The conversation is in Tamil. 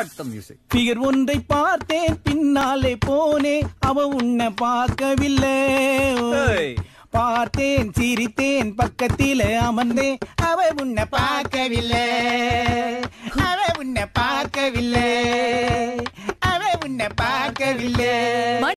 ஸ்டார்ட் த மியூசிக் பிகர் ஒன்றை பார்த்தேன் பின்னாலே போனே அவ உன்னை பார்க்கவில்லை. பார்த்தேன் சிரித்தேன் பக்கத்தில அமர்ந்தேன். அவ உன்னை பார்க்கவில்லை. அவ உன்னை பார்க்கவில்லை. அவ உன்னை பார்க்கவில்லை.